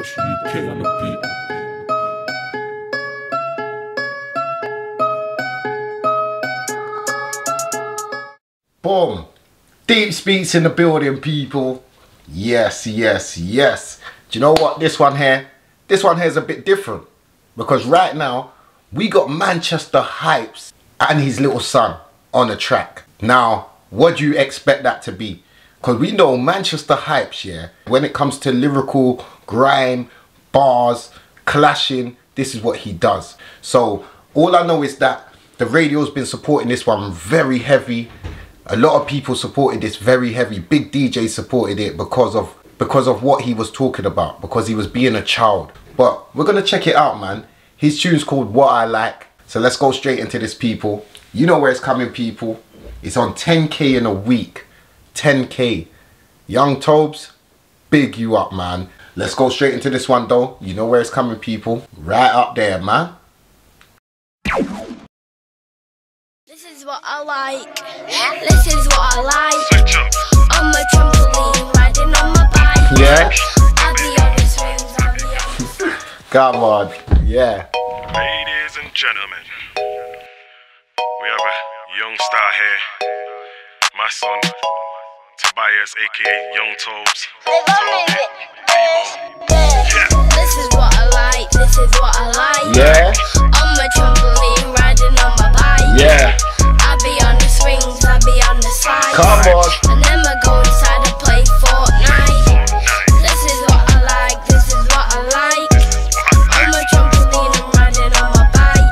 UK on the beat. Boom. Deep speaks in the building, people. Yes, yes, yes. Do you know what? This one here, this one here is a bit different. Because right now, we got Manchester Hypes and his little son on the track. Now, what do you expect that to be? Because we know Manchester Hypes, yeah, when it comes to lyrical, grime, bars, clashing, this is what he does. So, all I know is that the radio's been supporting this one very heavy. A lot of people supported this very heavy. Big DJ supported it because of because of what he was talking about, because he was being a child. But we're gonna check it out, man. His tune's called What I Like. So let's go straight into this, people. You know where it's coming, people. It's on 10k in a week. 10k. Young Tobz, big you up, man. Let's go straight into this one, though. You know where it's coming, people. Right up there, man. This is what I like. This is what I like. On my trampoline, riding on my bike. Yeah. I'll be on the swings, I'll be on the Come on. Yeah. Ladies and gentlemen, we have a young star here. My son, Tobias, aka Young Tobz. This is what I like. Yeah. On my trampoline, riding on my bike. Yeah. I'll be on the swings, I'll be on the. Come on. And then I go inside and play Fortnite. This is what I like. This is what I like. On my trampoline, I'm riding on my bike.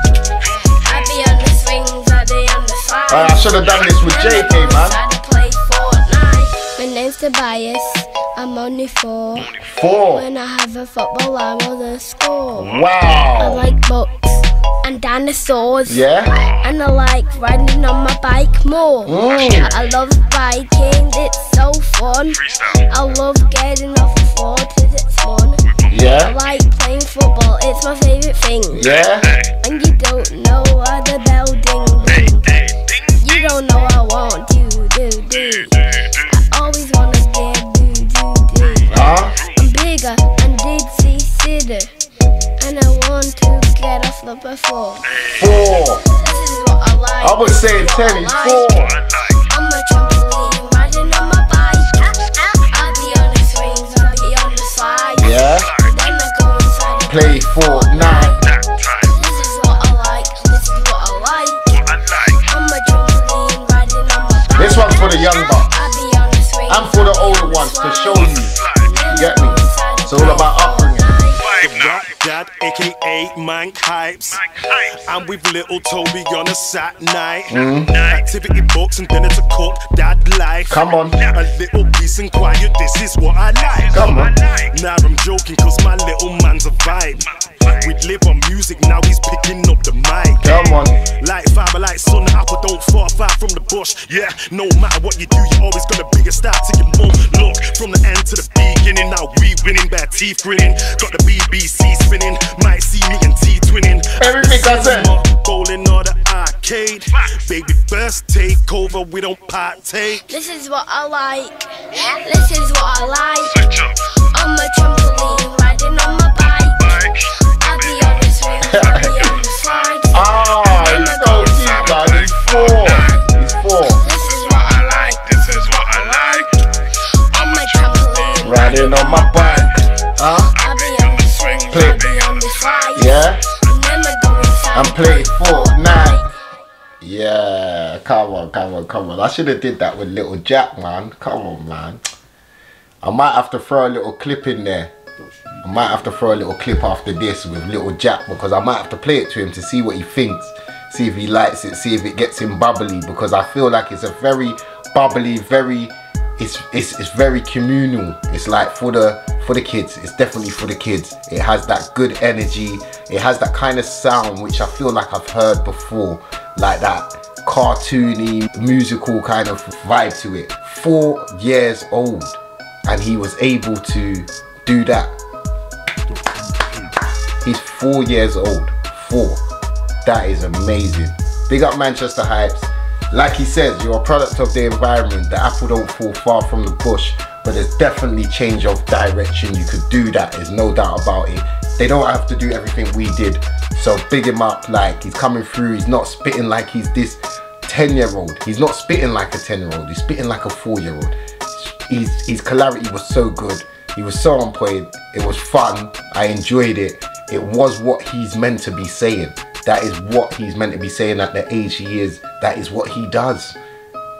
I be on the swings, I be on the. Uh, I should have done this with JK, man. Inside to play Fortnite. My name's Tobias. I'm only four. Four. When I have a football, I will the score. Wow. I like books and dinosaurs. Yeah. And I like riding on my bike more. Mm. I love biking, it's so fun. Freestyle. I love getting off the floor 'cause it's fun. Yeah. I like playing football, it's my favourite thing. Yeah. Yeah. Then I go inside and Play Fortnite. This is what I like, this is what I like. I like. On trampoline, riding on my bike. This one's for the young bucks. I'll be on the swings, And for the older ones to show you. I get me? It's all about upbringing. Fortnite. Five The now. rap dad, aka Mank Hypes. And with little Toby on a Sat night. Hmm. Activity books and dinner to cook, dad life. Come on. A little peace and quiet, this is what I like. Come on. Now I'm joking, cause my little man's a vibe. We live on music, now he's picking up the mic. Come on. Like like far from the bush. Yeah, no matter what you do, you're always gonna be a star to your mum. Look, from the end to the beginning, now we winning, bad teeth grinning. Got the BBC spinning, might see me and T twinning. Everything I said. Bowling or the arcade. Baby, first take over, we don't partake. This is what I like. This is what I like. Play Fortnite. Yeah, come on, come on, come on. I should have did that with Little Jack, man. Come on, man. I might have to throw a little clip in there. I might have to throw a little clip after this with Little Jack because I might have to play it to him to see what he thinks. See if he likes it, see if it gets him bubbly because I feel like it's a very bubbly, very it's it's it's very communal. It's like for the for the kids. It's definitely for the kids. It has that good energy. It has that kind of sound which I feel like I've heard before, like that cartoony musical kind of vibe to it. Four years old, and he was able to do that. He's four years old. Four. That is amazing. Big up Manchester Hypes. Like he says, you're a product of the environment. The apple don't fall far from the bush. But there's definitely change of direction. You could do that, there's no doubt about it. They don't have to do everything we did. So big him up, like he's coming through, he's not spitting like he's this 10 year old. He's not spitting like a 10 year old, he's spitting like a 4 year old. His, his clarity was so good, he was so on point, it was fun, I enjoyed it. It was what he's meant to be saying. That is what he's meant to be saying at the age he is. That is what he does.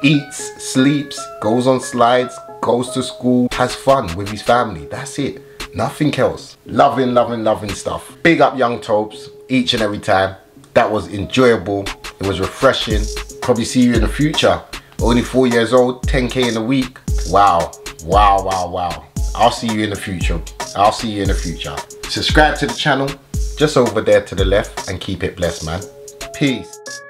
Eats, sleeps, goes on slides, goes to school, has fun with his family. That's it. Nothing else. Loving, loving, loving stuff. Big up Young Tobz each and every time. That was enjoyable. It was refreshing. Probably see you in the future. Only four years old, 10k in a week. Wow, wow, wow, wow. I'll see you in the future. I'll see you in the future. Subscribe to the channel just over there to the left and keep it blessed, man. Peace.